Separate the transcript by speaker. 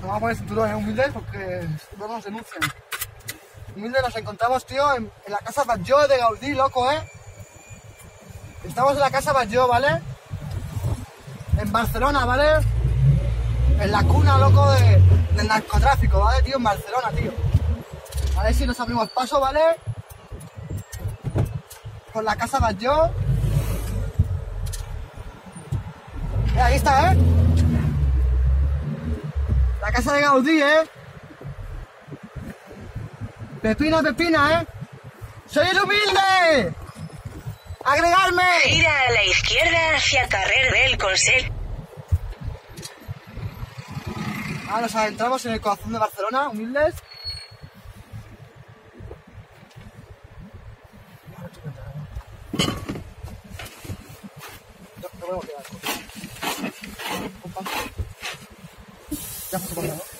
Speaker 1: Nos vamos a poner cinturón, ¿eh? Humildes, porque no nos denuncian. Humildes nos encontramos, tío, en, en la casa Batlló de Gaudí, loco, ¿eh? Estamos en la casa Batlló, ¿vale? En Barcelona, ¿vale? En la cuna, loco, de, del narcotráfico, ¿vale, tío? En Barcelona, tío. A ver si nos abrimos paso, ¿vale? Por la casa Batlló. Eh, ahí está, ¿eh? De Gaudí, ¿eh? Pepina, Pepina, ¿eh? ¡Soy el humilde! ¡Agregarme!
Speaker 2: Gira a la izquierda hacia Carrer del Consell.
Speaker 1: Ahora nos adentramos en el corazón de Barcelona, humildes. Ya, ya 让后什么